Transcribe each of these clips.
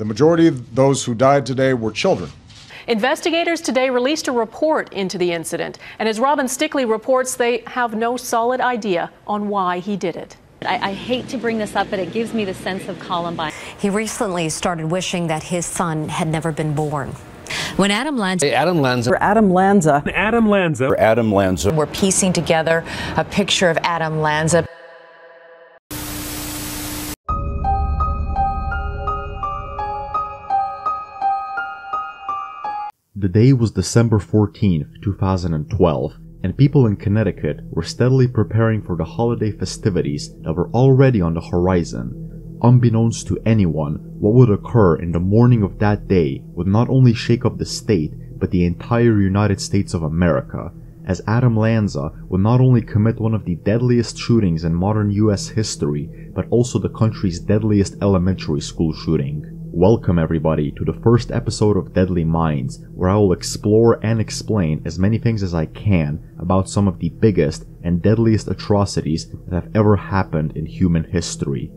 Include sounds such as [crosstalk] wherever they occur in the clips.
The majority of those who died today were children. Investigators today released a report into the incident, and as Robin Stickley reports, they have no solid idea on why he did it. I, I, hate to bring this up, but it gives me the sense of Columbine. He recently started wishing that his son had never been born. When Adam Lanza, Adam Lanza, for Adam Lanza, Adam Lanza, for Adam Lanza, we're piecing together a picture of Adam Lanza. Day was December 14th, 2012, and people in Connecticut were steadily preparing for the holiday festivities that were already on the horizon. Unbeknownst to anyone, what would occur in the morning of that day would not only shake up the state, but the entire United States of America, as Adam Lanza would not only commit one of the deadliest shootings in modern US history, but also the country's deadliest elementary school shooting. Welcome everybody to the first episode of Deadly Minds, where I will explore and explain as many things as I can about some of the biggest and deadliest atrocities that have ever happened in human history.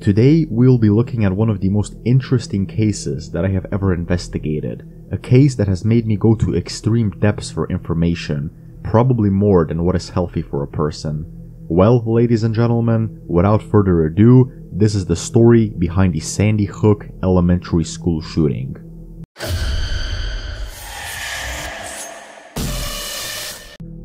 Today we'll be looking at one of the most interesting cases that I have ever investigated, a case that has made me go to extreme depths for information, probably more than what is healthy for a person. Well, ladies and gentlemen, without further ado, this is the story behind the Sandy Hook Elementary School shooting.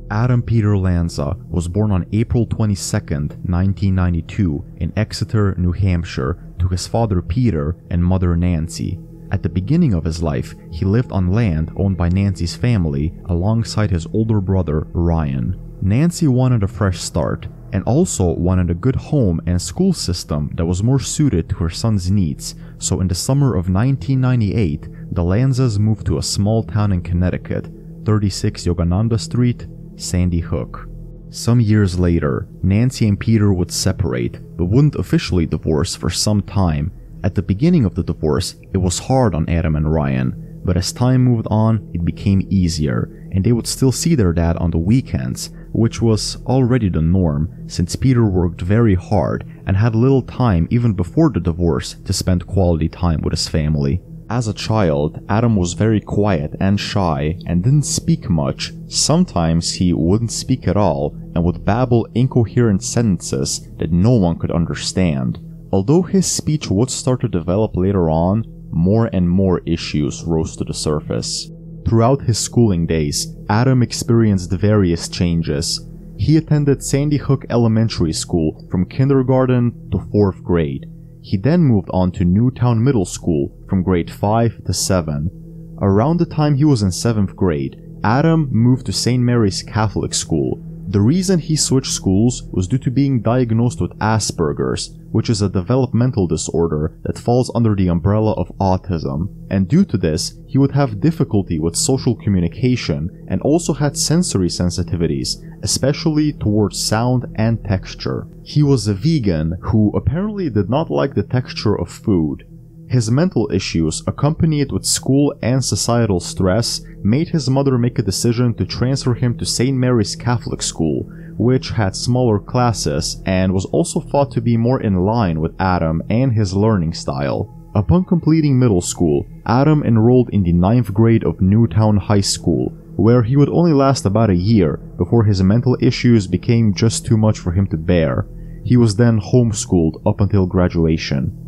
Adam Peter Lanza was born on April 22, 1992 in Exeter, New Hampshire to his father Peter and mother Nancy. At the beginning of his life, he lived on land owned by Nancy's family alongside his older brother Ryan. Nancy wanted a fresh start and also wanted a good home and school system that was more suited to her son's needs, so in the summer of 1998, the Lanzas moved to a small town in Connecticut, 36 Yogananda Street, Sandy Hook. Some years later, Nancy and Peter would separate, but wouldn't officially divorce for some time. At the beginning of the divorce, it was hard on Adam and Ryan, but as time moved on, it became easier, and they would still see their dad on the weekends, which was already the norm since Peter worked very hard and had little time even before the divorce to spend quality time with his family. As a child, Adam was very quiet and shy and didn't speak much. Sometimes he wouldn't speak at all and would babble incoherent sentences that no one could understand. Although his speech would start to develop later on, more and more issues rose to the surface. Throughout his schooling days, Adam experienced various changes. He attended Sandy Hook Elementary School from kindergarten to 4th grade. He then moved on to Newtown Middle School from grade 5 to 7. Around the time he was in 7th grade, Adam moved to St. Mary's Catholic School. The reason he switched schools was due to being diagnosed with Asperger's, which is a developmental disorder that falls under the umbrella of autism. And due to this, he would have difficulty with social communication and also had sensory sensitivities, especially towards sound and texture. He was a vegan who apparently did not like the texture of food. His mental issues, accompanied with school and societal stress, made his mother make a decision to transfer him to St. Mary's Catholic School, which had smaller classes and was also thought to be more in line with Adam and his learning style. Upon completing middle school, Adam enrolled in the ninth grade of Newtown High School, where he would only last about a year before his mental issues became just too much for him to bear. He was then homeschooled up until graduation.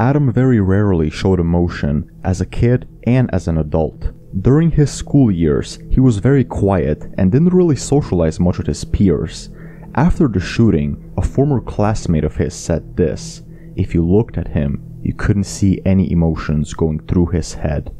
Adam very rarely showed emotion as a kid and as an adult. During his school years, he was very quiet and didn't really socialize much with his peers. After the shooting, a former classmate of his said this If you looked at him, you couldn't see any emotions going through his head.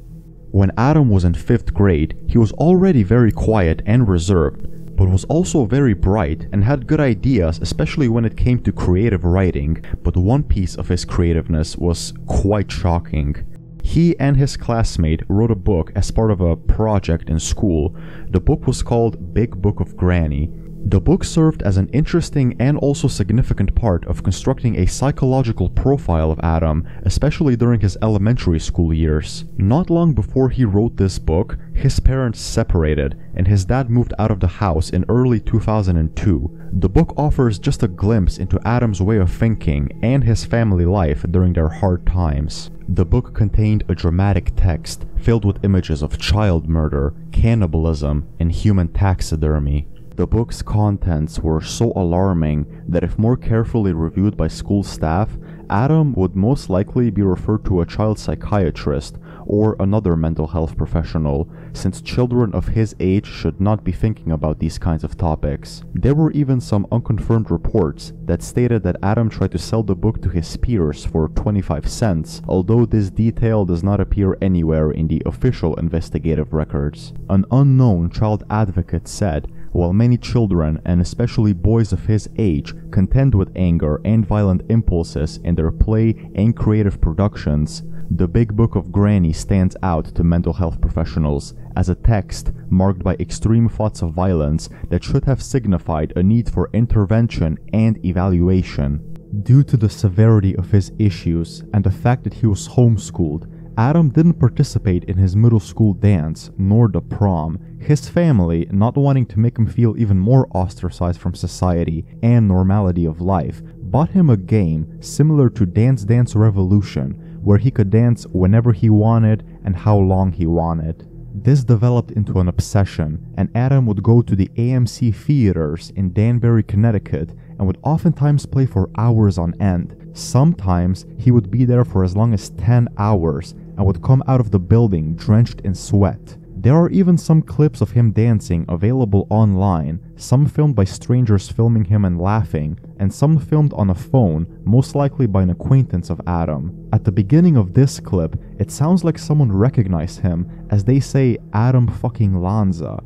When Adam was in 5th grade, he was already very quiet and reserved, but was also very bright and had good ideas, especially when it came to creative writing. But one piece of his creativeness was quite shocking. He and his classmate wrote a book as part of a project in school. The book was called Big Book of Granny. The book served as an interesting and also significant part of constructing a psychological profile of Adam, especially during his elementary school years. Not long before he wrote this book, his parents separated and his dad moved out of the house in early 2002. The book offers just a glimpse into Adam's way of thinking and his family life during their hard times. The book contained a dramatic text filled with images of child murder, cannibalism, and human taxidermy. The book's contents were so alarming that if more carefully reviewed by school staff, Adam would most likely be referred to a child psychiatrist or another mental health professional, since children of his age should not be thinking about these kinds of topics. There were even some unconfirmed reports that stated that Adam tried to sell the book to his peers for 25 cents, although this detail does not appear anywhere in the official investigative records. An unknown child advocate said while many children, and especially boys of his age, contend with anger and violent impulses in their play and creative productions, the Big Book of Granny stands out to mental health professionals as a text marked by extreme thoughts of violence that should have signified a need for intervention and evaluation. Due to the severity of his issues and the fact that he was homeschooled, Adam didn't participate in his middle school dance nor the prom. His family, not wanting to make him feel even more ostracized from society and normality of life, bought him a game similar to Dance Dance Revolution, where he could dance whenever he wanted and how long he wanted. This developed into an obsession, and Adam would go to the AMC theaters in Danbury, Connecticut, and would oftentimes play for hours on end. Sometimes he would be there for as long as 10 hours and would come out of the building drenched in sweat. There are even some clips of him dancing available online, some filmed by strangers filming him and laughing, and some filmed on a phone, most likely by an acquaintance of Adam. At the beginning of this clip, it sounds like someone recognized him as they say Adam fucking Lanza.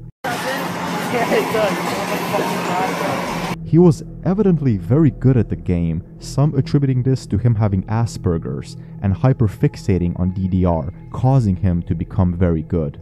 He was evidently very good at the game, some attributing this to him having Asperger's and hyperfixating on DDR, causing him to become very good.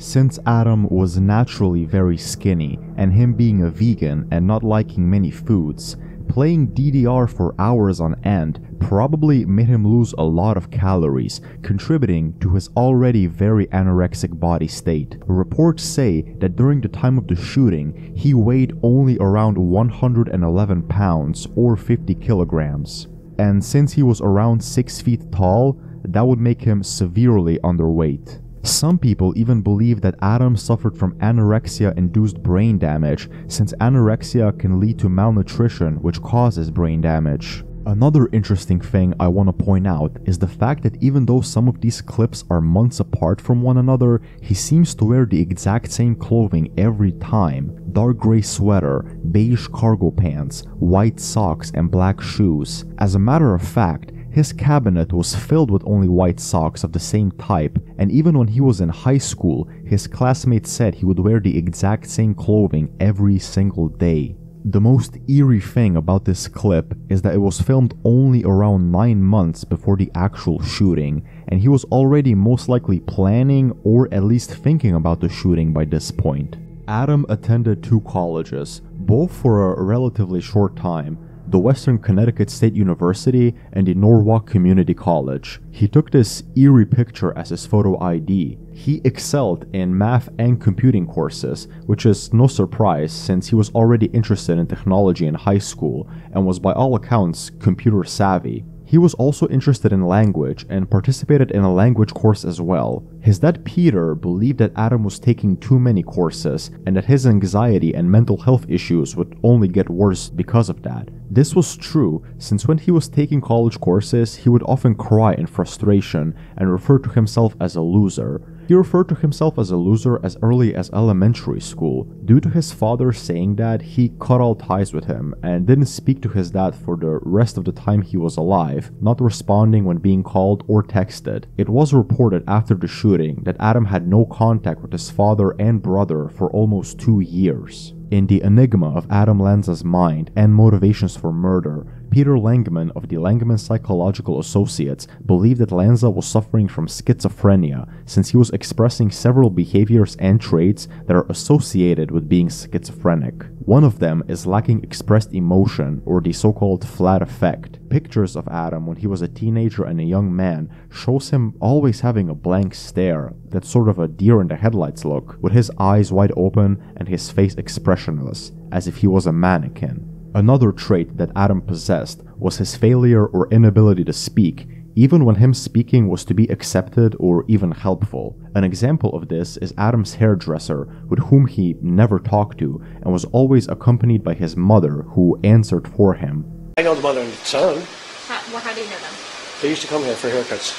Since Adam was naturally very skinny, and him being a vegan and not liking many foods, playing DDR for hours on end probably made him lose a lot of calories, contributing to his already very anorexic body state. Reports say that during the time of the shooting, he weighed only around 111 pounds or 50 kilograms. And since he was around 6 feet tall, that would make him severely underweight. Some people even believe that Adam suffered from anorexia induced brain damage, since anorexia can lead to malnutrition, which causes brain damage. Another interesting thing I want to point out is the fact that even though some of these clips are months apart from one another, he seems to wear the exact same clothing every time dark gray sweater, beige cargo pants, white socks, and black shoes. As a matter of fact, his cabinet was filled with only white socks of the same type, and even when he was in high school, his classmates said he would wear the exact same clothing every single day. The most eerie thing about this clip is that it was filmed only around 9 months before the actual shooting, and he was already most likely planning or at least thinking about the shooting by this point. Adam attended two colleges, both for a relatively short time, the Western Connecticut State University and the Norwalk Community College. He took this eerie picture as his photo ID. He excelled in math and computing courses, which is no surprise since he was already interested in technology in high school and was by all accounts computer savvy. He was also interested in language and participated in a language course as well. His dad Peter believed that Adam was taking too many courses and that his anxiety and mental health issues would only get worse because of that. This was true since when he was taking college courses, he would often cry in frustration and refer to himself as a loser. He referred to himself as a loser as early as elementary school. Due to his father saying that, he cut all ties with him and didn't speak to his dad for the rest of the time he was alive, not responding when being called or texted. It was reported after the shooting that Adam had no contact with his father and brother for almost two years. In the enigma of Adam Lanza's mind and motivations for murder, Peter Langman of the Langman Psychological Associates believed that Lanza was suffering from schizophrenia since he was expressing several behaviors and traits that are associated with being schizophrenic. One of them is lacking expressed emotion or the so-called flat affect. Pictures of Adam when he was a teenager and a young man shows him always having a blank stare, that sort of a deer in the headlights look, with his eyes wide open and his face expressionless, as if he was a mannequin. Another trait that Adam possessed was his failure or inability to speak, even when him speaking was to be accepted or even helpful. An example of this is Adam's hairdresser, with whom he never talked to, and was always accompanied by his mother, who answered for him. I know the mother and the son. How, well, how do you know them? They used to come here for haircuts.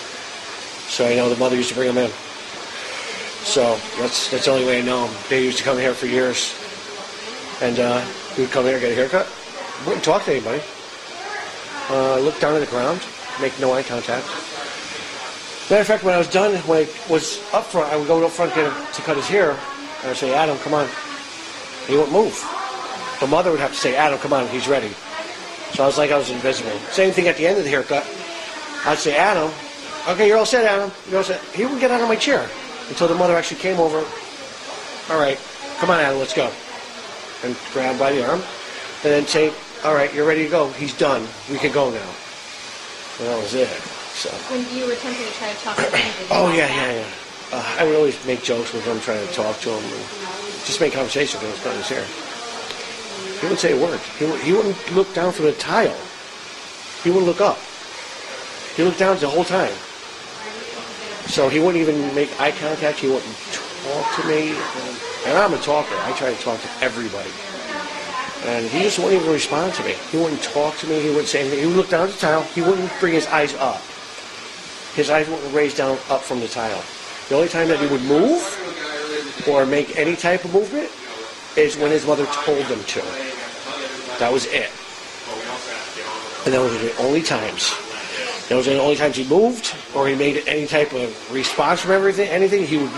So I know the mother used to bring them in. So that's that's the only way I know them. They used to come here for years. And uh, we would come here and get a haircut. Wouldn't talk to anybody. Uh, look down at the ground, make no eye contact. Matter of fact, when I was done, when I was up front, I would go up front get him to cut his hair. And I'd say, Adam, come on. He wouldn't move. The mother would have to say, Adam, come on, he's ready. So I was like I was invisible. Same thing at the end of the haircut. I'd say, Adam, okay, you're all set, Adam. You're all set. He wouldn't get out of my chair until the mother actually came over. All right, come on, Adam, let's go. And grab by the arm. And then say, all right, you're ready to go. He's done. We can go now. And that was it. So. When you were attempting to try to talk to him, did you Oh not yeah, yeah, yeah. Uh, I would always make jokes with him, trying to talk to him, and just make conversation with him cutting his hair. He wouldn't say a word. He, he wouldn't look down from the tile. He wouldn't look up. He looked down the whole time. So he wouldn't even make eye contact. He wouldn't talk to me. And I'm a talker. I try to talk to everybody. And he just wouldn't even respond to me. He wouldn't talk to me. He wouldn't say anything. He would look down at the tile. He wouldn't bring his eyes up. His eyes wouldn't raise down up from the tile. The only time that he would move or make any type of movement is when his mother told him to. That was it. And those were the only times. Those were the only times he moved or he made any type of response from everything, anything. He would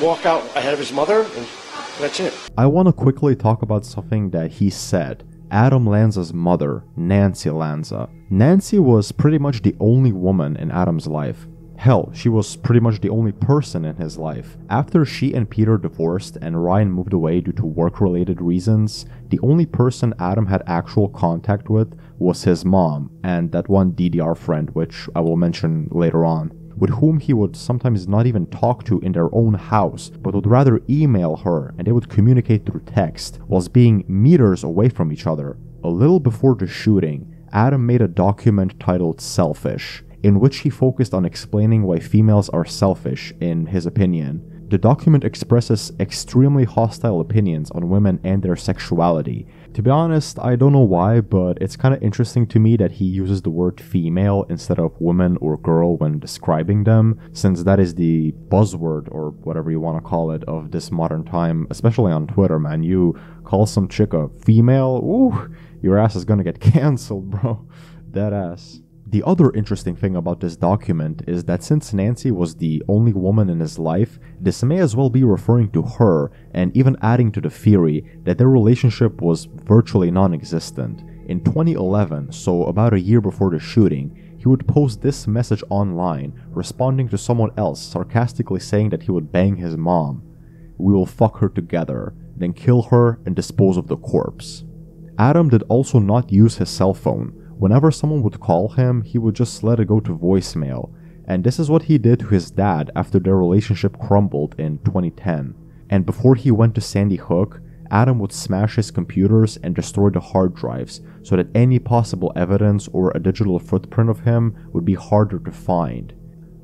walk out ahead of his mother, and that's it. I want to quickly talk about something that he said. Adam Lanza's mother, Nancy Lanza. Nancy was pretty much the only woman in Adam's life. Hell, she was pretty much the only person in his life. After she and Peter divorced and Ryan moved away due to work related reasons, the only person Adam had actual contact with was his mom and that one DDR friend, which I will mention later on with whom he would sometimes not even talk to in their own house, but would rather email her and they would communicate through text, whilst being meters away from each other. A little before the shooting, Adam made a document titled Selfish, in which he focused on explaining why females are selfish, in his opinion. The document expresses extremely hostile opinions on women and their sexuality. To be honest, I don't know why, but it's kind of interesting to me that he uses the word female instead of woman or girl when describing them, since that is the buzzword or whatever you want to call it of this modern time, especially on Twitter, man. You call some chick a female, ooh, your ass is gonna get [laughs] cancelled, bro. Dead ass. The other interesting thing about this document is that since Nancy was the only woman in his life, this may as well be referring to her and even adding to the theory that their relationship was virtually non existent. In 2011, so about a year before the shooting, he would post this message online, responding to someone else sarcastically saying that he would bang his mom. We will fuck her together, then kill her and dispose of the corpse. Adam did also not use his cell phone. Whenever someone would call him, he would just let it go to voicemail. And this is what he did to his dad after their relationship crumbled in 2010. And before he went to Sandy Hook, Adam would smash his computers and destroy the hard drives so that any possible evidence or a digital footprint of him would be harder to find.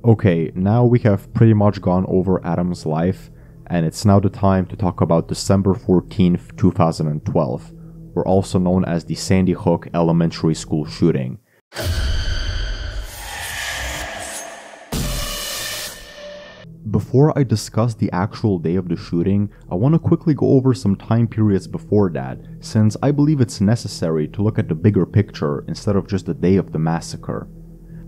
Okay, now we have pretty much gone over Adam's life, and it's now the time to talk about December 14th, 2012 or also known as the Sandy Hook Elementary School shooting. Before I discuss the actual day of the shooting, I want to quickly go over some time periods before that, since I believe it's necessary to look at the bigger picture instead of just the day of the massacre.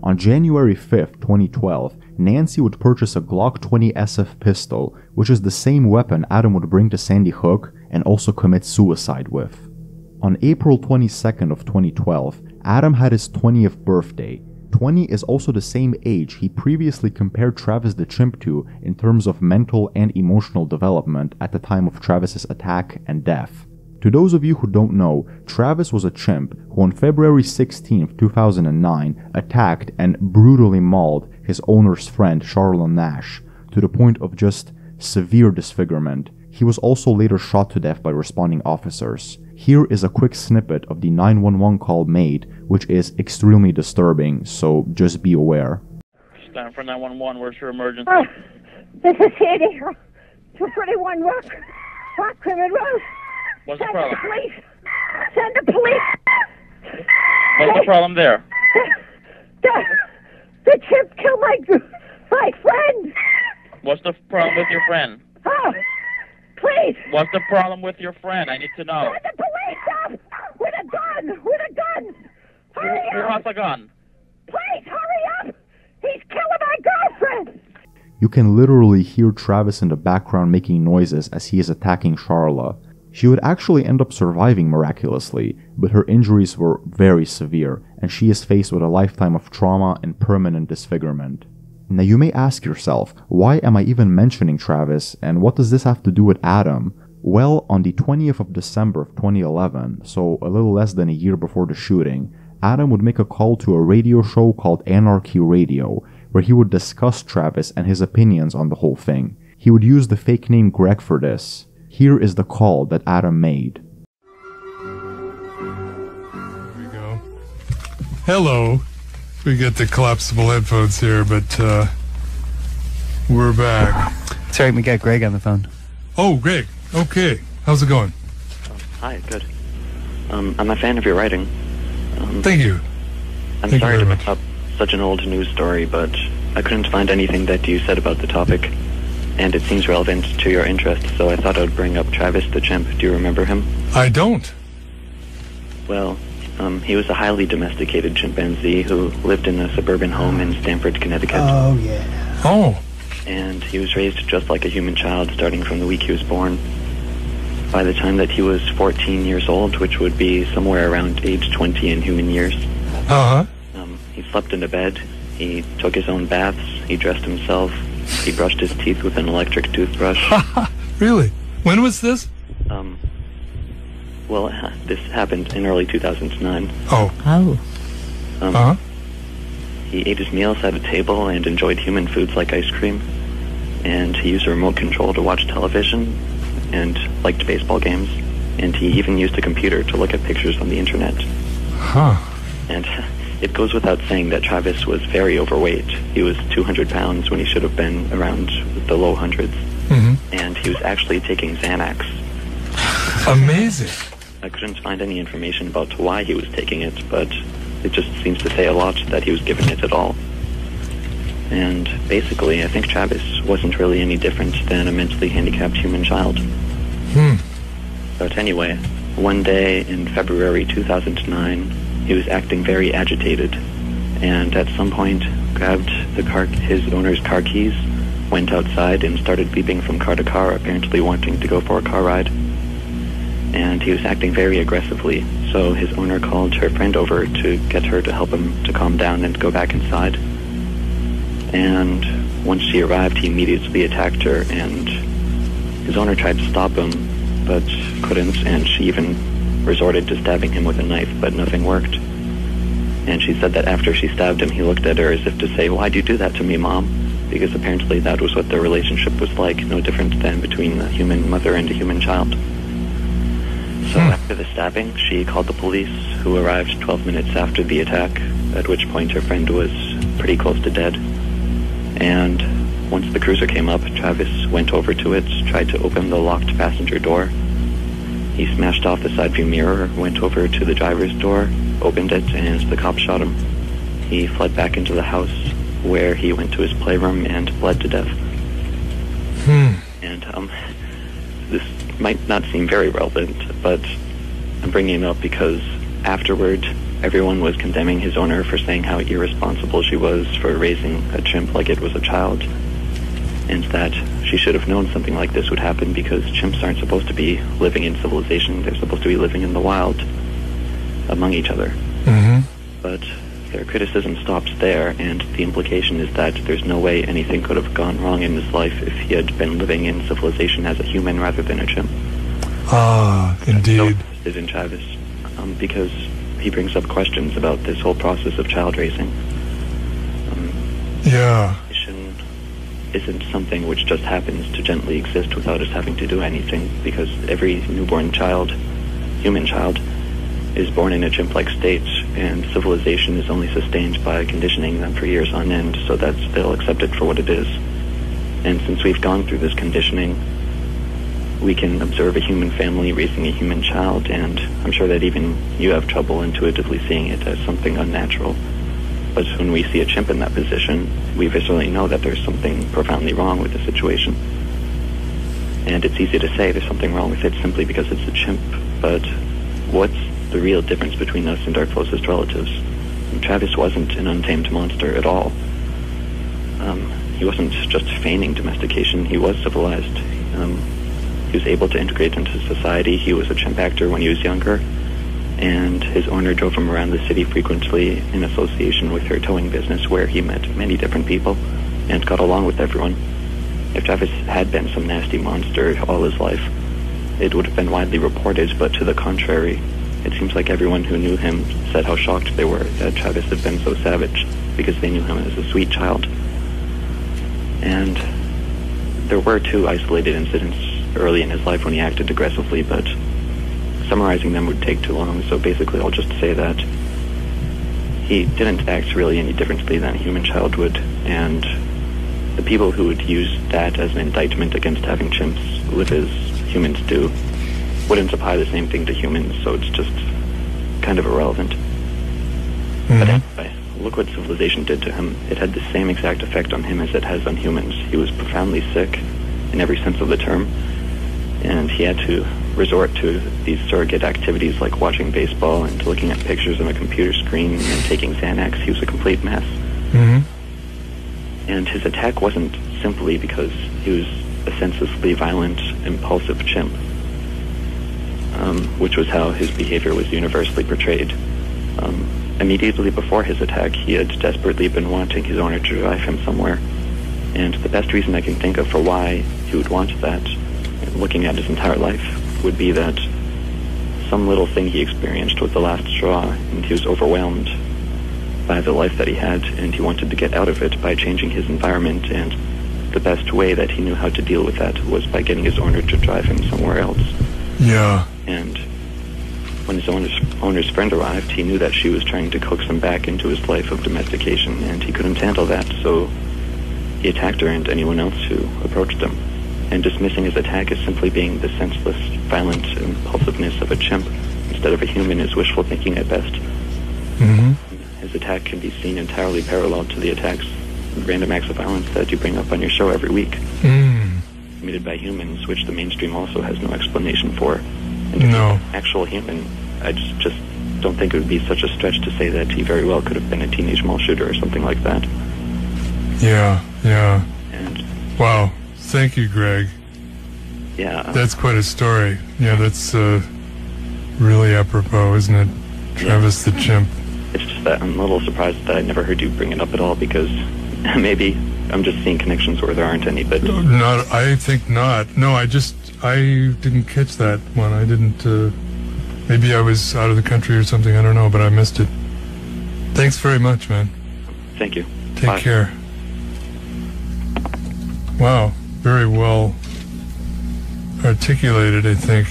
On January 5th, 2012, Nancy would purchase a Glock 20 SF pistol, which is the same weapon Adam would bring to Sandy Hook and also commit suicide with. On April 22nd of 2012, Adam had his 20th birthday. 20 is also the same age he previously compared Travis the chimp to in terms of mental and emotional development at the time of Travis's attack and death. To those of you who don't know, Travis was a chimp who on February 16, 2009, attacked and brutally mauled his owner's friend Charla Nash to the point of just severe disfigurement. He was also later shot to death by responding officers. Here is a quick snippet of the 911 call made, which is extremely disturbing, so just be aware. Stand for 911. Where's your emergency? Oh, this is Sandy. 231 Rock, Rock Rimmon Road. What's the Send problem? the police. Send the police. What's the problem there? The, the chimp killed my my friend. What's the problem with your friend? Oh, please. What's the problem with your friend? I need to know. Send the police up with a gun. With a gun. Hurry Who up. has a gun? Please hurry up. He's killing my girlfriend. You can literally hear Travis in the background making noises as he is attacking Charla. She would actually end up surviving miraculously, but her injuries were very severe, and she is faced with a lifetime of trauma and permanent disfigurement. Now you may ask yourself, why am I even mentioning Travis, and what does this have to do with Adam? Well, on the 20th of December of 2011, so a little less than a year before the shooting, Adam would make a call to a radio show called Anarchy Radio, where he would discuss Travis and his opinions on the whole thing. He would use the fake name Greg for this. Here is the call that Adam made. Hello. We get the collapsible headphones here, but uh, we're back. Sorry, we got Greg on the phone. Oh, Greg. Okay. How's it going? Hi, good. Um, I'm a fan of your writing. Um, Thank you. I'm Thank you sorry to very mix up such an old news story, but I couldn't find anything that you said about the topic, and it seems relevant to your interest, so I thought I would bring up Travis the chimp. Do you remember him? I don't. Well, um, he was a highly domesticated chimpanzee who lived in a suburban home in Stamford, Connecticut. Oh, yeah. Oh. and he was raised just like a human child starting from the week he was born. By the time that he was 14 years old, which would be somewhere around age 20 in human years, Uh huh. um, he slept in a bed, he took his own baths, he dressed himself, he brushed his teeth with an electric toothbrush. [laughs] Really? When was this? um, well, this happened in early 2009. Oh. Oh. Um, Uh huh. He ate his meals at a table and enjoyed human foods like ice cream. And he used a remote control to watch television and liked baseball games. And he even used a computer to look at pictures on the internet. Huh. And [laughs] it goes without saying that Travis was very overweight. He was 200 pounds when he should have been around the low hundreds. mm-hmm. And he was actually taking Xanax. Amazing. I couldn't find any information about why he was taking it, but it just seems to say a lot that he was given it at all. And basically, I think Travis wasn't really any different than a mentally handicapped human child. Hmm. But anyway, one day in February 2009, he was acting very agitated, and at some point grabbed the car, his owner's car keys, went outside, and started leaping from car to car, apparently wanting to go for a car ride. And he was acting very aggressively, so his owner called her friend over to get her to help him to calm down and go back inside. And once she arrived, he immediately attacked her, and his owner tried to stop him, but couldn't, and she even resorted to stabbing him with a knife, but nothing worked. And she said that after she stabbed him, he looked at her as if to say, Why'd you do that to me, Mom? Because apparently that was what their relationship was like, no different than between a human mother and a human child. So after the stabbing, she called the police, who arrived 12 minutes after the attack, at which point her friend was pretty close to dead. And once the cruiser came up, Travis went over to it, tried to open the locked passenger door. He smashed off the side view mirror, went over to the driver's door, opened it, and the cop shot him. He fled back into the house, where he went to his playroom and bled to death. Hmm. And um, might not seem very relevant, but I'm bringing it up because afterward, everyone was condemning his owner for saying how irresponsible she was for raising a chimp like it was a child, and that she should have known something like this would happen because chimps aren't supposed to be living in civilization. They're supposed to be living in the wild among each other. Mm-hmm. But their criticism stops there, and the implication is that there's no way anything could have gone wrong in his life if he had been living in civilization as a human rather than a chimp. Ah, indeed. Interested in Travis um, because he brings up questions about this whole process of child raising. Yeah. Isn't something which just happens to gently exist without us having to do anything because every newborn child, human child, is born in a chimp-like state and civilization is only sustained by conditioning them for years on end so that they'll accept it for what it is. And since we've gone through this conditioning, we can observe a human family raising a human child and I'm sure that even you have trouble intuitively seeing it as something unnatural. But when we see a chimp in that position, we visually know that there's something profoundly wrong with the situation. And it's easy to say there's something wrong with it simply because it's a chimp, but what's the real difference between us and our closest relatives? Travis wasn't an untamed monster at all. Um, he wasn't just feigning domestication, he was civilized. Um, he was able to integrate into society. He was a chimp actor when he was younger and his owner drove him around the city frequently in association with her towing business where he met many different people and got along with everyone. If Travis had been some nasty monster all his life, it would have been widely reported, but to the contrary, it seems like everyone who knew him said how shocked they were that Travis had been so savage because they knew him as a sweet child. And there were two isolated incidents early in his life when he acted aggressively, but summarizing them would take too long, so basically I'll just say that he didn't act really any differently than a human child would, and the people who would use that as an indictment against having chimps live as humans do wouldn't apply the same thing to humans, so it's just kind of irrelevant. But anyway, look what civilization did to him. It had the same exact effect on him as it has on humans. He was profoundly sick in every sense of the term, and he had to resort to these surrogate activities like watching baseball and looking at pictures on a computer screen and taking Xanax. He was a complete mess. Mm-hmm. And his attack wasn't simply because he was a senselessly violent, impulsive chimp, um, which was how his behavior was universally portrayed. Um, immediately before his attack, he had desperately been wanting his owner to drive him somewhere. And the best reason I can think of for why he would want that, looking at his entire life, would be that some little thing he experienced was the last straw, and he was overwhelmed by the life that he had, and he wanted to get out of it by changing his environment, and the best way that he knew how to deal with that was by getting his owner to drive him somewhere else. Yeah. And when his owner's, owner's friend arrived, he knew that she was trying to coax him back into his life of domestication, and he couldn't handle that, so he attacked her and anyone else who approached him. And dismissing his attack as simply being the senseless, violent impulsiveness of a chimp instead of a human is wishful thinking at best. Mm-hmm. His attack can be seen entirely parallel to the attacks, random acts of violence that you bring up on your show every week, Mm. Committed by humans, which the mainstream also has no explanation for. And No. actual human, I just, just don't think it would be such a stretch to say that he very well could have been a teenage mall shooter or something like that. Yeah, yeah. And Wow. Thank you, Greg. yeah, That's quite a story. Yeah, that's uh, really apropos, isn't it? Travis the chimp. it's just that I'm a little surprised that I never heard you bring it up at all because [laughs] maybe I'm just seeing connections where there aren't any. But Not, I think not. No, I just, I didn't catch that one. I didn't, uh, maybe I was out of the country or something. I don't know, but I missed it. Thanks very much, man. thank you. Take Bye. care. Wow, very well articulated, I think.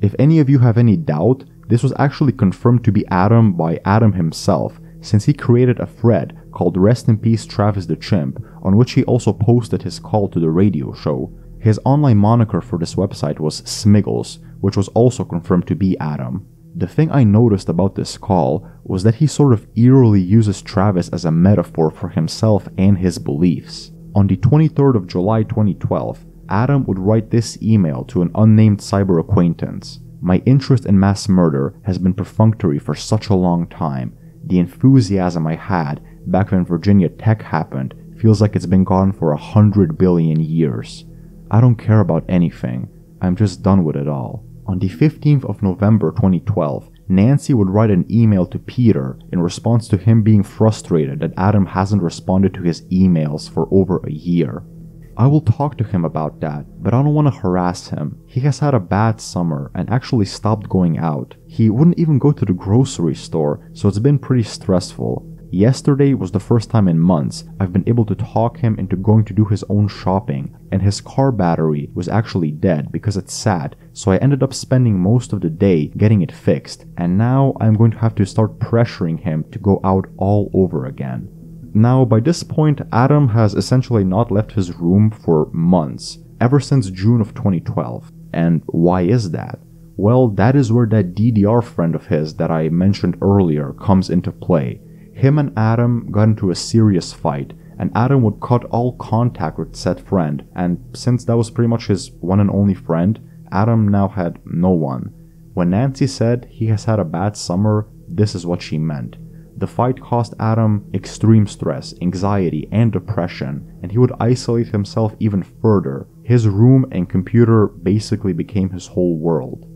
If any of you have any doubt, this was actually confirmed to be Adam by Adam himself, since he created a thread called Rest in Peace Travis the Chimp, on which he also posted his call to the radio show. His online moniker for this website was Smiggles, which was also confirmed to be Adam. The thing I noticed about this call was that he sort of eerily uses Travis as a metaphor for himself and his beliefs. On the 23rd of July 2012, Adam would write this email to an unnamed cyber acquaintance. My interest in mass murder has been perfunctory for such a long time. The enthusiasm I had back when Virginia Tech happened feels like it's been gone for a hundred billion years. I don't care about anything. I'm just done with it all. On the 15th of November 2012, Nancy would write an email to Peter in response to him being frustrated that Adam hasn't responded to his emails for over a year. I will talk to him about that, but I don't want to harass him. He has had a bad summer and actually stopped going out. He wouldn't even go to the grocery store, so it's been pretty stressful. Yesterday was the first time in months I've been able to talk him into going to do his own shopping, and his car battery was actually dead because it sat, so I ended up spending most of the day getting it fixed, and now I'm going to have to start pressuring him to go out all over again. Now, by this point, Adam has essentially not left his room for months, ever since June of 2012. And why is that? Well, that is where that DDR friend of his that I mentioned earlier comes into play. Him and Adam got into a serious fight, and Adam would cut all contact with said friend, and since that was pretty much his one and only friend, Adam now had no one. When Nancy said he has had a bad summer, this is what she meant. The fight caused Adam extreme stress, anxiety, and depression, and he would isolate himself even further. His room and computer basically became his whole world.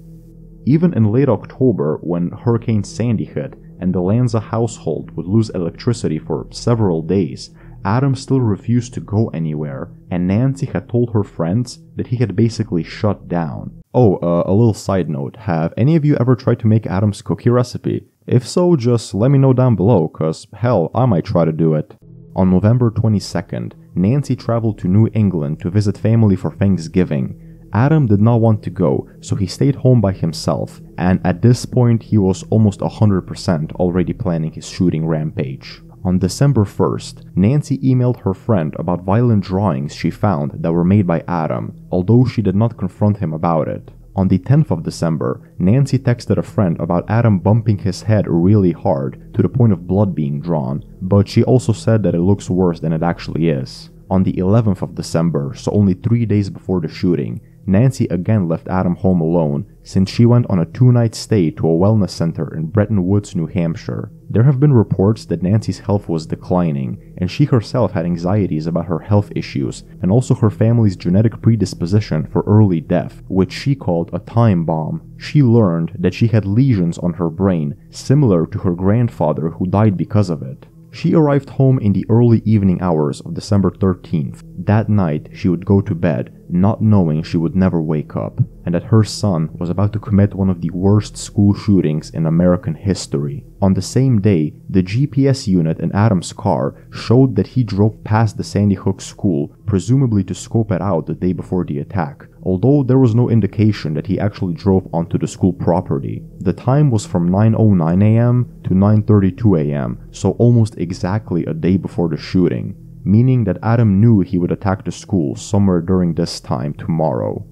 Even in late October, when Hurricane Sandy hit, and the Lanza household would lose electricity for several days, Adam still refused to go anywhere, and Nancy had told her friends that he had basically shut down. Oh, uh, a little side note have any of you ever tried to make Adam's cookie recipe? If so, just let me know down below, cause hell, I might try to do it. On November 22nd, Nancy traveled to New England to visit family for Thanksgiving. Adam did not want to go, so he stayed home by himself, and at this point he was almost 100% already planning his shooting rampage. On December 1st, Nancy emailed her friend about violent drawings she found that were made by Adam, although she did not confront him about it. On the 10th of December, Nancy texted a friend about Adam bumping his head really hard to the point of blood being drawn, but she also said that it looks worse than it actually is. On the 11th of December, so only three days before the shooting, Nancy again left Adam home alone since she went on a two night stay to a wellness center in Bretton Woods, New Hampshire. There have been reports that Nancy's health was declining, and she herself had anxieties about her health issues and also her family's genetic predisposition for early death, which she called a time bomb. She learned that she had lesions on her brain similar to her grandfather who died because of it. She arrived home in the early evening hours of December 13th. That night, she would go to bed, not knowing she would never wake up, and that her son was about to commit one of the worst school shootings in American history. On the same day, the GPS unit in Adam's car showed that he drove past the Sandy Hook school, presumably to scope it out the day before the attack, although there was no indication that he actually drove onto the school property. The time was from 9:09 a.m. to 9:32 a.m., so almost exactly a day before the shooting, meaning that Adam knew he would attack the school somewhere during this time tomorrow.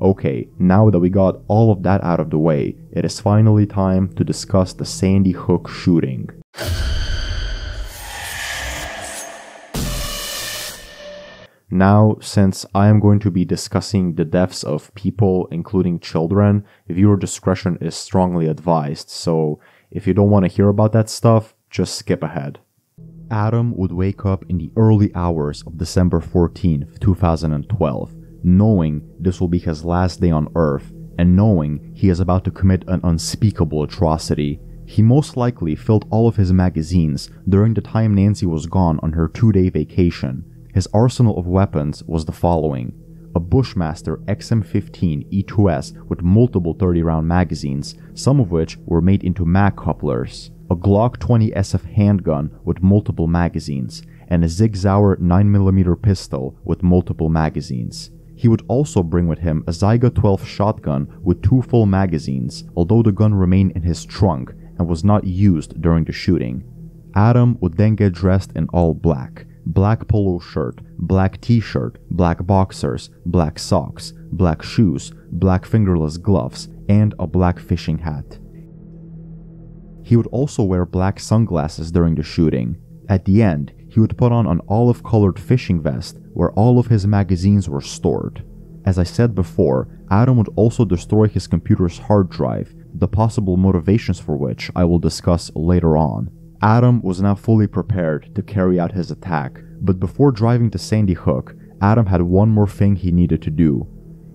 Okay, now that we got all of that out of the way, it is finally time to discuss the Sandy Hook shooting. Now, since I am going to be discussing the deaths of people, including children, viewer discretion is strongly advised, so if you don't want to hear about that stuff, just skip ahead. Adam would wake up in the early hours of December 14th, 2012, knowing this will be his last day on Earth, and knowing he is about to commit an unspeakable atrocity. He most likely filled all of his magazines during the time Nancy was gone on her two day vacation. His arsenal of weapons was the following a Bushmaster XM15 E2S with multiple 30 round magazines, some of which were made into mag couplers, a Glock 20 SF handgun with multiple magazines, and a Sig Sauer 9mm pistol with multiple magazines. He would also bring with him a Saiga 12 shotgun with two full magazines, although the gun remained in his trunk and was not used during the shooting. Adam would then get dressed in all black, black polo shirt, black t shirt, black boxers, black socks, black shoes, black fingerless gloves, and a black fishing hat. He would also wear black sunglasses during the shooting. At the end, he would put on an olive colored fishing vest where all of his magazines were stored. As I said before, Adam would also destroy his computer's hard drive, the possible motivations for which I will discuss later on. Adam was now fully prepared to carry out his attack, but before driving to Sandy Hook, Adam had one more thing he needed to do.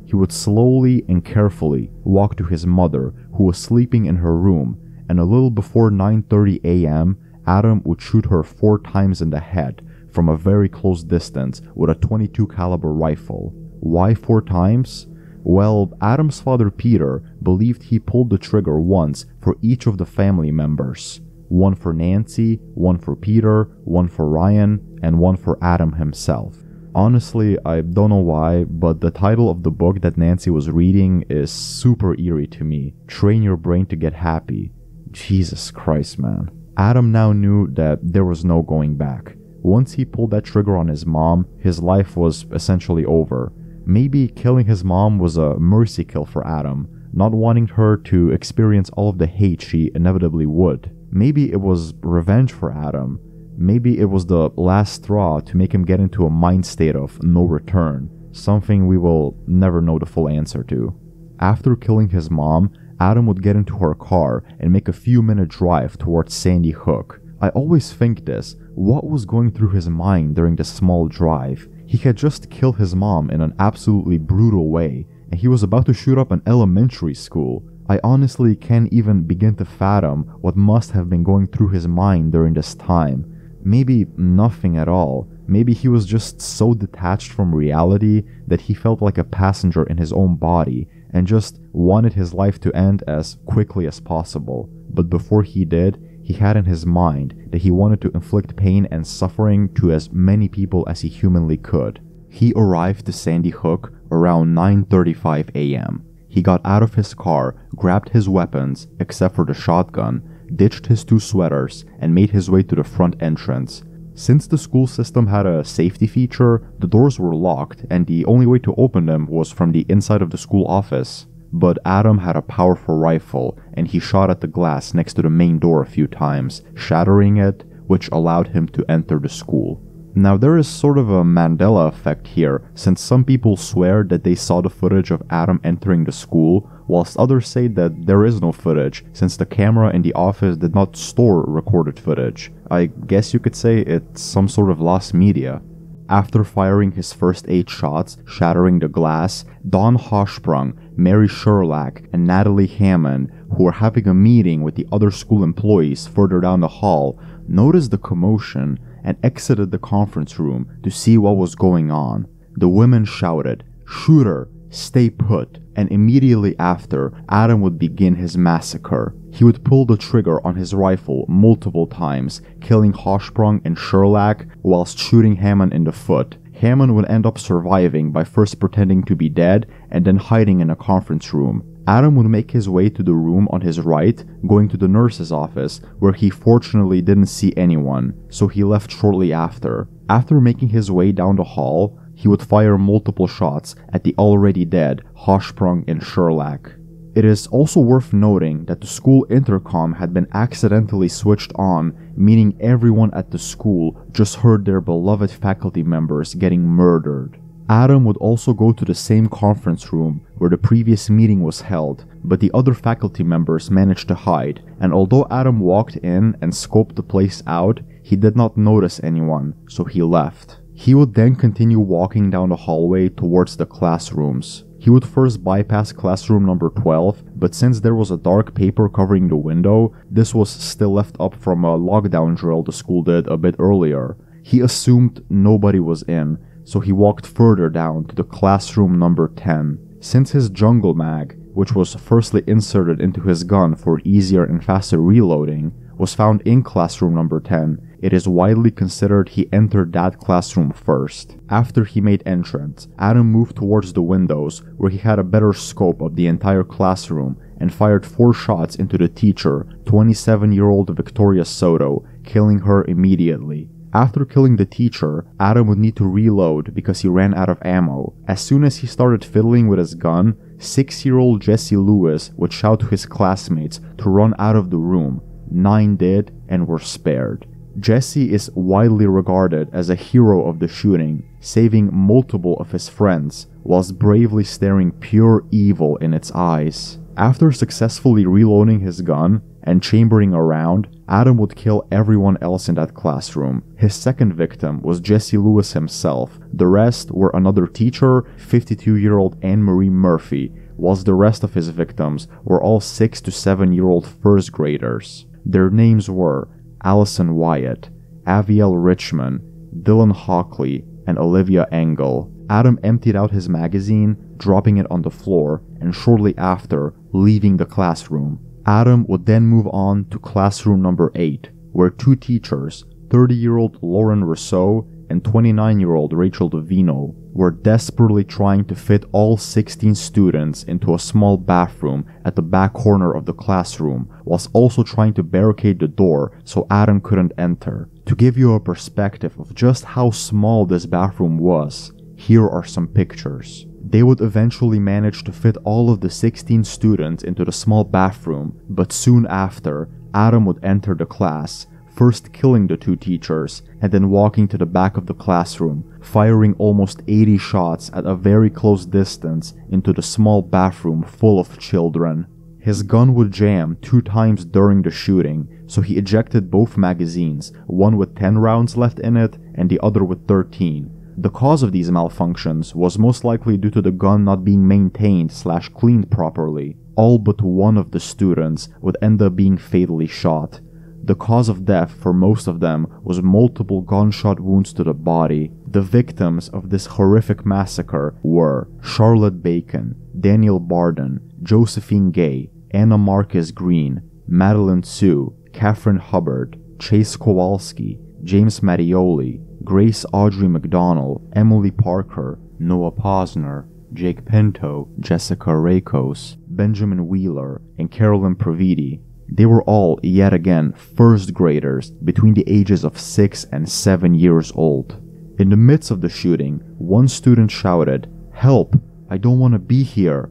He would slowly and carefully walk to his mother, who was sleeping in her room, and a little before 9:30 a.m., Adam would shoot her four times in the head from a very close distance with a 22 caliber rifle. Why four times? Well, Adam's father Peter believed he pulled the trigger once for each of the family members. One for Nancy, one for Peter, one for Ryan, and one for Adam himself. Honestly, I don't know why, but the title of the book that Nancy was reading is super eerie to me. Train Your Brain to Get Happy. Jesus Christ, man. Adam now knew that there was no going back. Once he pulled that trigger on his mom, his life was essentially over. Maybe killing his mom was a mercy kill for Adam, not wanting her to experience all of the hate she inevitably would. Maybe it was revenge for Adam. Maybe it was the last straw to make him get into a mind state of no return, something we will never know the full answer to. After killing his mom, Adam would get into her car and make a few minute drive towards Sandy Hook. I always think this what was going through his mind during this small drive? He had just killed his mom in an absolutely brutal way, and he was about to shoot up an elementary school. I honestly can't even begin to fathom what must have been going through his mind during this time. Maybe nothing at all. Maybe he was just so detached from reality that he felt like a passenger in his own body and just wanted his life to end as quickly as possible. But before he did, he had in his mind that he wanted to inflict pain and suffering to as many people as he humanly could. He arrived to Sandy Hook around 9:35 a.m. He got out of his car, grabbed his weapons except for the shotgun, ditched his two sweaters, and made his way to the front entrance. Since the school system had a safety feature, the doors were locked and the only way to open them was from the inside of the school office. But Adam had a powerful rifle and he shot at the glass next to the main door a few times, shattering it, which allowed him to enter the school. Now, there is sort of a Mandela effect here, since some people swear that they saw the footage of Adam entering the school, whilst others say that there is no footage, since the camera in the office did not store recorded footage. I guess you could say it's some sort of lost media. After firing his first eight shots, shattering the glass, Dawn Hochsprung, Mary Sherlach, and Natalie Hammond, who were having a meeting with the other school employees further down the hall, noticed the commotion and exited the conference room to see what was going on. The women shouted, Shooter, stay put, and immediately after, Adam would begin his massacre. He would pull the trigger on his rifle multiple times, killing Hochsprung and Sherlach whilst shooting Hammond in the foot. Hammond would end up surviving by first pretending to be dead and then hiding in a conference room. Adam would make his way to the room on his right, going to the nurse's office, where he fortunately didn't see anyone, so he left shortly after. After making his way down the hall, he would fire multiple shots at the already dead Hochsprung and Sherlach. It is also worth noting that the school intercom had been accidentally switched on, meaning everyone at the school just heard their beloved faculty members getting murdered. Adam would also go to the same conference room where the previous meeting was held, but the other faculty members managed to hide, and although Adam walked in and scoped the place out, he did not notice anyone, so he left. He would then continue walking down the hallway towards the classrooms. He would first bypass classroom number 12, but since there was a dark paper covering the window, this was still left up from a lockdown drill the school did a bit earlier. He assumed nobody was in, so he walked further down to the classroom number 10. Since his jungle mag, which was firstly inserted into his gun for easier and faster reloading, was found in classroom number 10, it is widely considered he entered that classroom first. After he made entrance, Adam moved towards the windows where he had a better scope of the entire classroom and fired four shots into the teacher, 27 year old Victoria Soto, killing her immediately. After killing the teacher, Adam would need to reload because he ran out of ammo. As soon as he started fiddling with his gun, 6 year old Jesse Lewis would shout to his classmates to run out of the room. Nine did and were spared. Jesse is widely regarded as a hero of the shooting, saving multiple of his friends whilst bravely staring pure evil in its eyes. After successfully reloading his gun and chambering around, Adam would kill everyone else in that classroom. His second victim was Jesse Lewis himself. The rest were another teacher, 52 year old Anne Marie Murphy, whilst the rest of his victims were all 6 to 7 year old first graders. Their names were Allison Wyatt, Avielle Richman, Dylan Hockley, and Olivia Engel. Adam emptied out his magazine, dropping it on the floor, and shortly after, leaving the classroom. Adam would then move on to classroom number 8, where two teachers, 30 year old Lauren Rousseau and 29 year old Rachel D'Avino, were desperately trying to fit all 16 students into a small bathroom at the back corner of the classroom, whilst also trying to barricade the door so Adam couldn't enter. To give you a perspective of just how small this bathroom was, here are some pictures. They would eventually manage to fit all of the 16 students into the small bathroom, but soon after, Adam would enter the class, first killing the two teachers and then walking to the back of the classroom, firing almost 80 shots at a very close distance into the small bathroom full of children. His gun would jam two times during the shooting, so he ejected both magazines, one with 10 rounds left in it and the other with 13. The cause of these malfunctions was most likely due to the gun not being maintained slash cleaned properly. All but one of the students would end up being fatally shot. The cause of death for most of them was multiple gunshot wounds to the body. The victims of this horrific massacre were Charlotte Bacon, Daniel Barden, Josephine Gay, Anna Marcus Green, Madeleine Hsu, Catherine Hubbard, Chase Kowalski, James Mattioli, Grace Audrey McDonnell, Emily Parker, Noah Pozner, Jake Pinto, Jessica Rekos, Benjamin Wheeler, and Caroline Previdi. They were all, yet again, first graders between the ages of 6 and 7 years old. In the midst of the shooting, one student shouted, Help! I don't want to be here.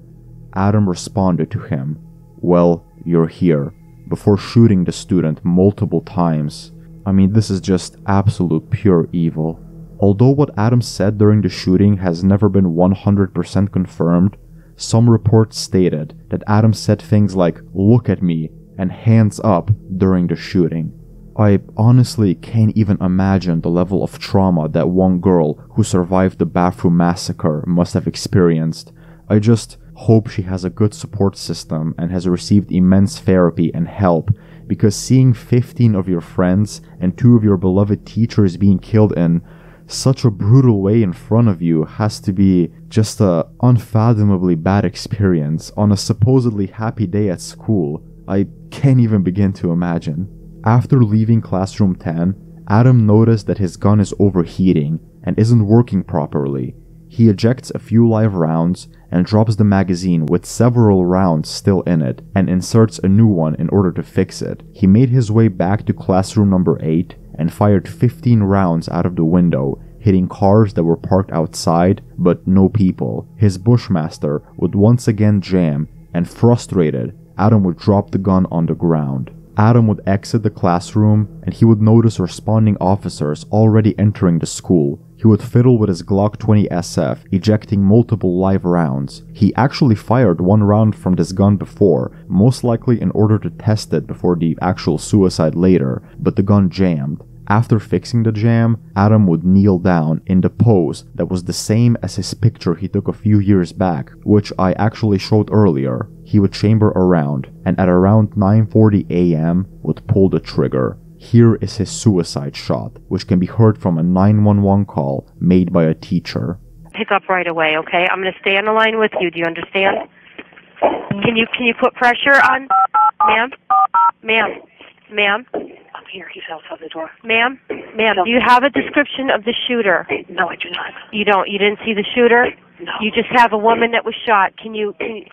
Adam responded to him, Well, you're here, before shooting the student multiple times. I mean, this is just absolute pure evil. Although what Adam said during the shooting has never been 100% confirmed, some reports stated that Adam said things like, Look at me, and hands up during the shooting. I honestly can't even imagine the level of trauma that one girl who survived the bathroom massacre must have experienced. I just hope she has a good support system and has received immense therapy and help because seeing 15 of your friends and two of your beloved teachers being killed in such a brutal way in front of you has to be just a unfathomably bad experience on a supposedly happy day at school. I can't even begin to imagine. After leaving classroom 10, Adam noticed that his gun is overheating and isn't working properly. He ejects a few live rounds and drops the magazine with several rounds still in it and inserts a new one in order to fix it. He made his way back to classroom number 8 and fired 15 rounds out of the window, hitting cars that were parked outside but no people. His Bushmaster would once again jam and frustrated Adam would drop the gun on the ground. Adam would exit the classroom and he would notice responding officers already entering the school. He would fiddle with his Glock 20 SF, ejecting multiple live rounds. He actually fired one round from this gun before, most likely in order to test it before the actual suicide later, but the gun jammed. After fixing the jam, Adam would kneel down in the pose that was the same as his picture he took a few years back, which I actually showed earlier. He would chamber around, and at around 9:40 a.m. would pull the trigger. Here is his suicide shot, which can be heard from a 911 call made by a teacher. Pick up right away, okay? I'm going to stay on the line with you. Do you understand? Can you can you put pressure on, ma'am, ma'am, ma'am? I'm here. He's outside the door. Ma'am, ma'am, do you have a description of the shooter? No, I do not. You don't. You didn't see the shooter. No. You just have a woman that was shot. Can you can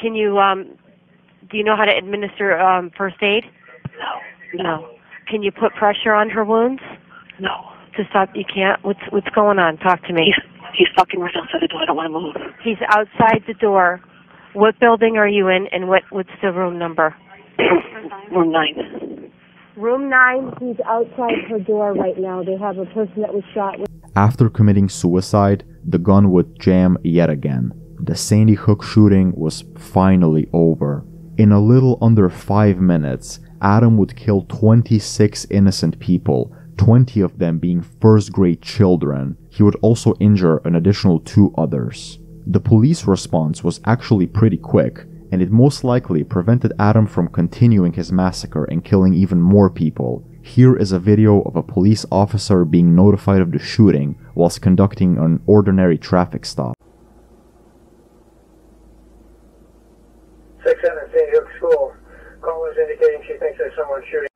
can you um do you know how to administer um first aid? No. No. Can you put pressure on her wounds No. to stop? You can't. What's what's going on? Talk to me. He's he's fucking right outside the door. I don't want to move. He's outside the door. What building are you in, and what what's the room number? [clears throat] Room nine. Room nine, he's outside her door right now. They have a person that was shot. With- After committing suicide, the gun would jam yet again. the Sandy Hook shooting was finally over. In a little under 5 minutes, Adam would kill 26 innocent people, 20 of them being first grade children. He would also injure an additional two others. The police response was actually pretty quick, and it most likely prevented Adam from continuing his massacre and killing even more people. Here is a video of a police officer being notified of the shooting whilst conducting an ordinary traffic stop. 600 Sandy Hook School. Caller is indicating she thinks there's someone shooting.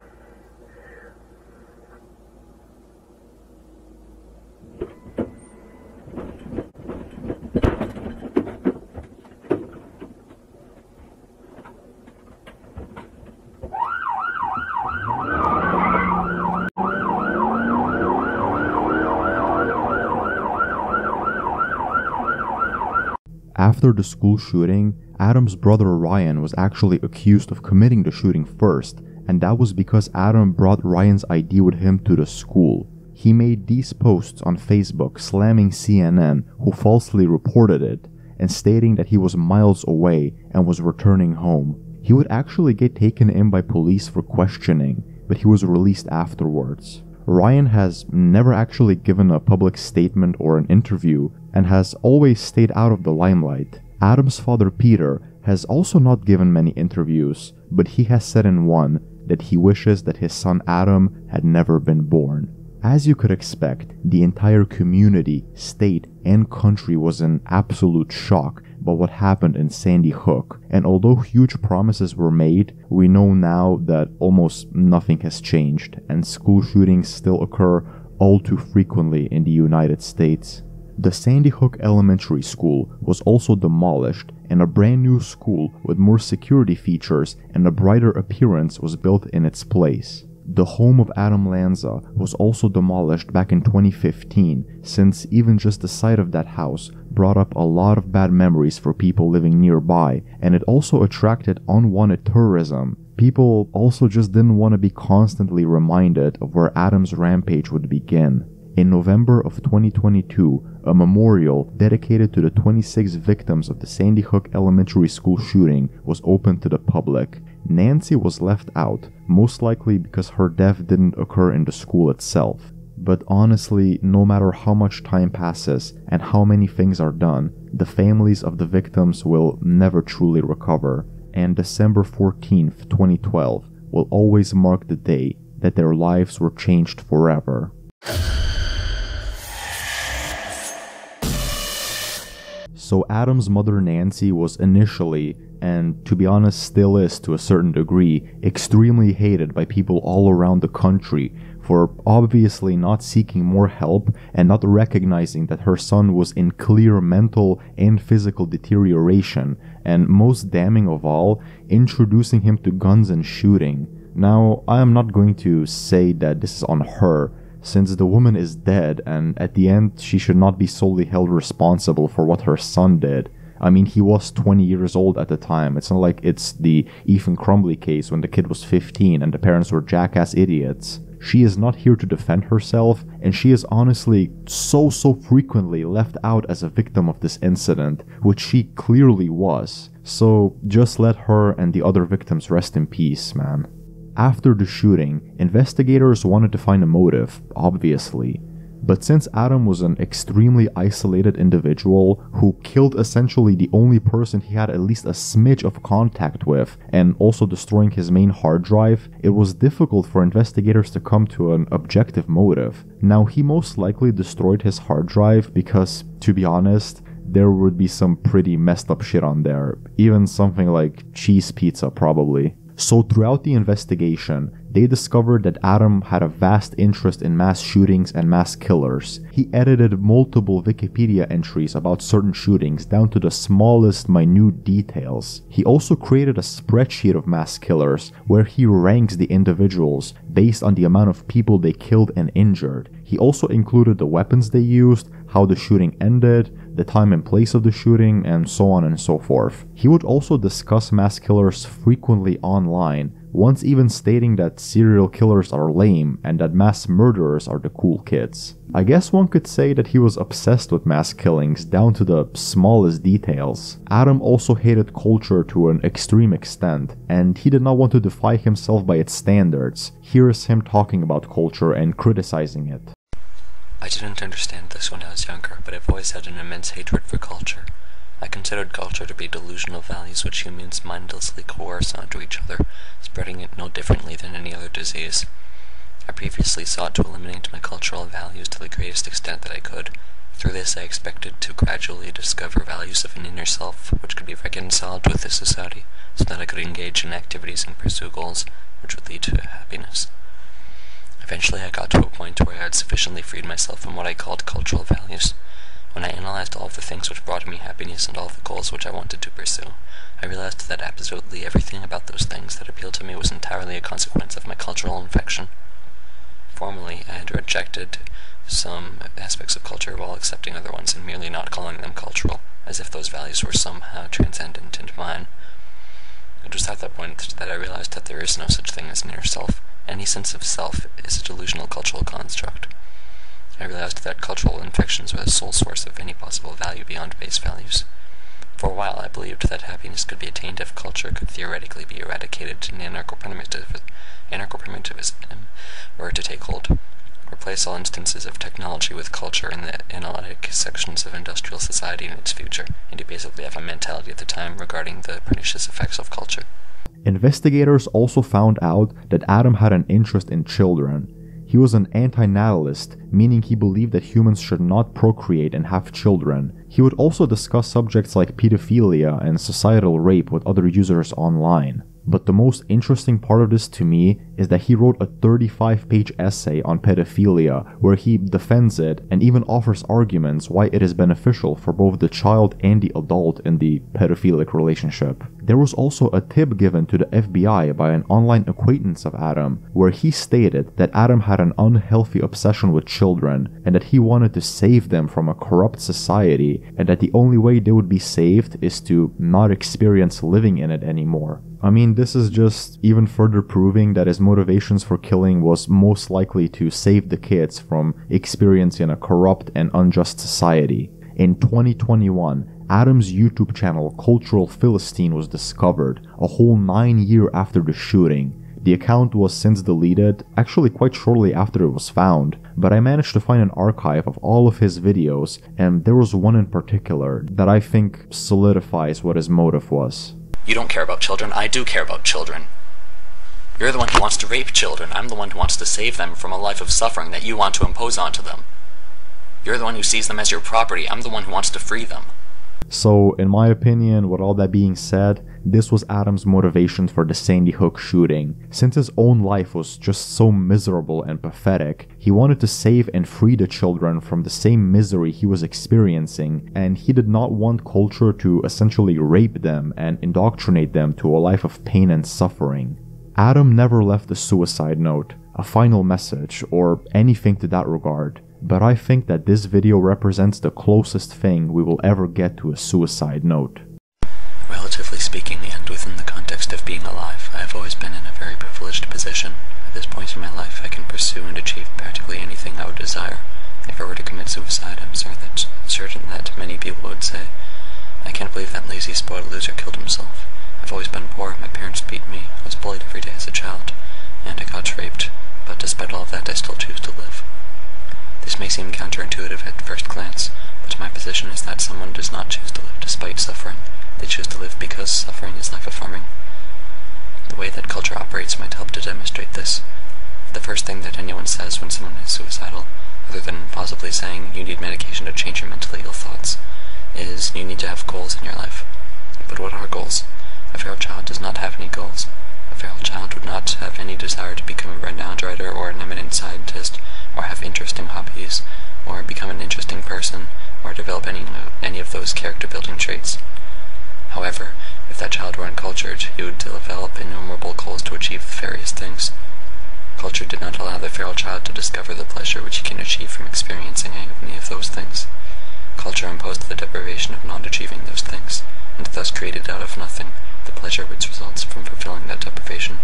After the school shooting, Adam's brother Ryan was actually accused of committing the shooting first, and that was because Adam brought Ryan's ID with him to the school. He made these posts on Facebook slamming CNN, who falsely reported it, and stating that he was miles away and was returning home. He would actually get taken in by police for questioning, but he was released afterwards. Ryan has never actually given a public statement or an interview and has always stayed out of the limelight. Adam's father Peter has also not given many interviews, but he has said in one that he wishes that his son Adam had never been born. As you could expect, the entire community, state, and country was in absolute shock by what happened in Sandy Hook, and although huge promises were made, we know now that almost nothing has changed, and school shootings still occur all too frequently in the United States. The Sandy Hook Elementary School was also demolished, and a brand new school with more security features and a brighter appearance was built in its place. The home of Adam Lanza was also demolished back in 2015, since even just the sight of that house brought up a lot of bad memories for people living nearby, and it also attracted unwanted tourism. People also just didn't want to be constantly reminded of where Adam's rampage would begin. In November of 2022, a memorial dedicated to the 26 victims of the Sandy Hook Elementary School shooting was opened to the public. Nancy was left out, most likely because her death didn't occur in the school itself. But honestly, no matter how much time passes and how many things are done, the families of the victims will never truly recover. And December 14th, 2012 will always mark the day that their lives were changed forever. So Adam's mother Nancy was initially, and to be honest still is to a certain degree, extremely hated by people all around the country for obviously not seeking more help and not recognizing that her son was in clear mental and physical deterioration, and most damning of all, introducing him to guns and shooting. Now, I am not going to say that this is on her, since the woman is dead, and at the end, she should not be solely held responsible for what her son did. I mean, he was 20 years old at the time. It's not like it's the Ethan Crumbley case when the kid was 15 and the parents were jackass idiots. She is not here to defend herself, and she is honestly so, so frequently left out as a victim of this incident, which she clearly was. So just let her and the other victims rest in peace, man. After the shooting, investigators wanted to find a motive, obviously. But since Adam was an extremely isolated individual who killed essentially the only person he had at least a smidge of contact with, and also destroying his main hard drive, it was difficult for investigators to come to an objective motive. Now, he most likely destroyed his hard drive because, to be honest, there would be some pretty messed up shit on there. Even something like cheese pizza, probably. So, throughout the investigation, they discovered that Adam had a vast interest in mass shootings and mass killers. He edited multiple Wikipedia entries about certain shootings down to the smallest minute details. He also created a spreadsheet of mass killers where he ranks the individuals based on the amount of people they killed and injured. He also included the weapons they used, how the shooting ended, the time and place of the shooting, and so on and so forth. He would also discuss mass killers frequently online, once even stating that serial killers are lame and that mass murderers are the cool kids. I guess one could say that he was obsessed with mass killings down to the smallest details. Adam also hated culture to an extreme extent, and he did not want to defy himself by its standards. Here is him talking about culture and criticizing it. I didn't understand this when I was younger, but I've always had an immense hatred for culture. I considered culture to be delusional values which humans mindlessly coerce onto each other, spreading it no differently than any other disease. I previously sought to eliminate my cultural values to the greatest extent that I could. Through this I expected to gradually discover values of an inner self which could be reconciled with this society, so that I could engage in activities and pursue goals which would lead to happiness. Eventually I got to a point where I had sufficiently freed myself from what I called cultural values. When I analyzed all of the things which brought me happiness and all of the goals which I wanted to pursue, I realized that absolutely everything about those things that appealed to me was entirely a consequence of my cultural infection. Formerly, I had rejected some aspects of culture while accepting other ones and merely not calling them cultural, as if those values were somehow transcendent and mine. It was at that point that I realized that there is no such thing as an inner self. Any sense of self is a delusional cultural construct. I realized that cultural infections were the sole source of any possible value beyond base values. For a while, I believed that happiness could be attained if culture could theoretically be eradicated and anarcho-primitivism um, anarcho were to take hold. Replace all instances of technology with culture in the analytic sections of industrial society in its future, and you basically have a mentality at the time regarding the pernicious effects of culture. Investigators also found out that Adam had an interest in children. He was an antinatalist, meaning he believed that humans should not procreate and have children. He would also discuss subjects like pedophilia and societal rape with other users online. But the most interesting part of this to me is that he wrote a 35 page essay on pedophilia where he defends it and even offers arguments why it is beneficial for both the child and the adult in the pedophilic relationship. There was also a tip given to the FBI by an online acquaintance of Adam where he stated that Adam had an unhealthy obsession with children and that he wanted to save them from a corrupt society and that the only way they would be saved is to not experience living in it anymore. I mean, this is just even further proving that his motivations for killing was most likely to save the kids from experiencing a corrupt and unjust society. In 2021, Adam's YouTube channel Cultural Philistine was discovered, a whole nine year after the shooting. The account was since deleted, actually quite shortly after it was found, but I managed to find an archive of all of his videos, and there was one in particular that I think solidifies what his motive was. You don't care about children, I do care about children. You're the one who wants to rape children, I'm the one who wants to save them from a life of suffering that you want to impose onto them. You're the one who sees them as your property, I'm the one who wants to free them. So, in my opinion, with all that being said, this was Adam's motivation for the Sandy Hook shooting. Since his own life was just so miserable and pathetic, he wanted to save and free the children from the same misery he was experiencing, and he did not want culture to essentially rape them and indoctrinate them to a life of pain and suffering. Adam never left a suicide note, a final message, or anything to that regard but I think that this video represents the closest thing we will ever get to a suicide note. Relatively speaking, and within the context of being alive, I have always been in a very privileged position. At this point in my life, I can pursue and achieve practically anything I would desire. If I were to commit suicide, I'm certain that many people would say, I can't believe that lazy, spoiled loser killed himself. I've always been poor, my parents beat me, I was bullied every day as a child, and I got raped, but despite all of that, I still choose to live. This may seem counterintuitive at first glance, but my position is that someone does not choose to live despite suffering. They choose to live because suffering is life affirming. The way that culture operates might help to demonstrate this. The first thing that anyone says when someone is suicidal, other than possibly saying you need medication to change your mentally ill thoughts, is you need to have goals in your life. But what are goals? A feral child does not have any goals. A feral child would not have any desire to become a renowned writer or an eminent scientist or have interesting hobbies, or become an interesting person, or develop any, any of those character building traits. However, if that child were uncultured, he would develop innumerable goals to achieve various things. Culture did not allow the feral child to discover the pleasure which he can achieve from experiencing any of those things. Culture imposed the deprivation of not achieving those things, and thus created out of nothing the pleasure which results from fulfilling that deprivation.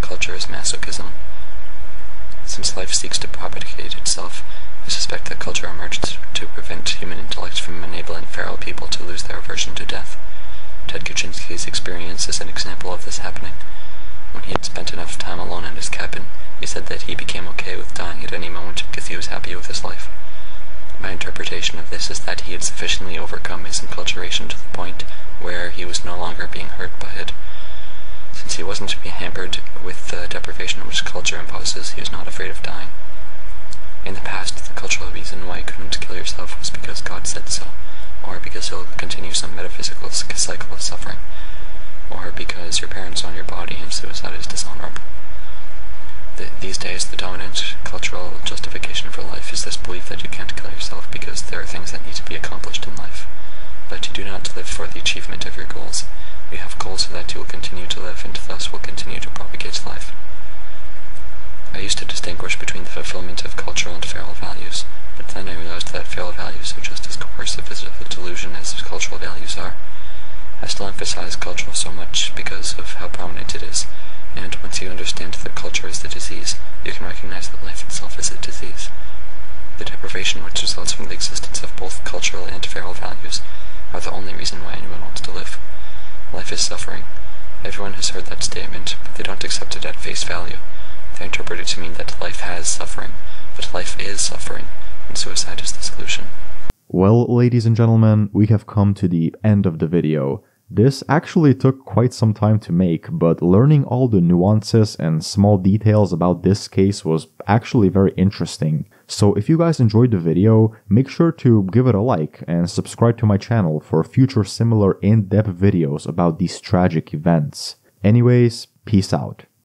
culture is masochism. Since life seeks to propagate itself, I suspect that culture emerged to prevent human intellect from enabling feral people to lose their aversion to death. Ted Kaczynski's experience is an example of this happening. When he had spent enough time alone in his cabin, he said that he became okay with dying at any moment because he was happy with his life. My interpretation of this is that he had sufficiently overcome his enculturation to the point where he was no longer being hurt by it. Since he wasn't to be hampered with the deprivation which culture imposes, he was not afraid of dying. In the past, the cultural reason why you couldn't kill yourself was because God said so, or because you'll continue some metaphysical cycle of suffering, or because your parents own your body and suicide is dishonorable. The, these days, the dominant cultural justification for life is this belief that you can't kill yourself because there are things that need to be accomplished in life. But you do not live for the achievement of your goals. You have goals so that you will continue to live and thus will continue to propagate life. I used to distinguish between the fulfillment of cultural and feral values, but then I realized that feral values are just as coercive as a delusion as cultural values are. I still emphasize culture so much because of how prominent it is, and once you understand that culture is the disease, you can recognize that life itself is a disease. The deprivation which results from the existence of both cultural and feral values are the only reason why anyone wants to live. Life is suffering. Everyone has heard that statement, but they don't accept it at face value. They interpret it to mean that life has suffering, but life is suffering, and suicide is the solution. Well, ladies and gentlemen, we have come to the end of the video. This actually took quite some time to make, but learning all the nuances and small details about this case was actually very interesting. So if you guys enjoyed the video, make sure to give it a like and subscribe to my channel for future similar in-depth videos about these tragic events. Anyways, peace out.